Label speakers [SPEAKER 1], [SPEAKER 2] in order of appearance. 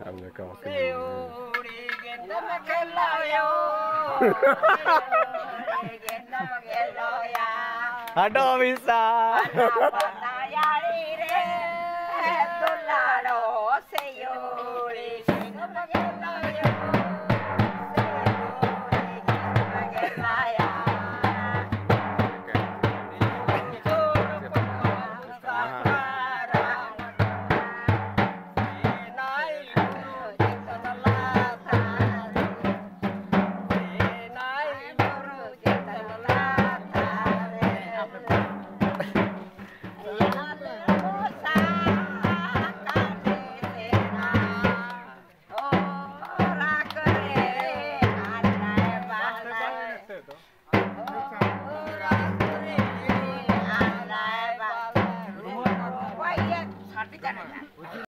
[SPEAKER 1] ramako senai
[SPEAKER 2] Hamna kakan.
[SPEAKER 3] Aduh bisa.
[SPEAKER 1] Tulalo, seyo, Martita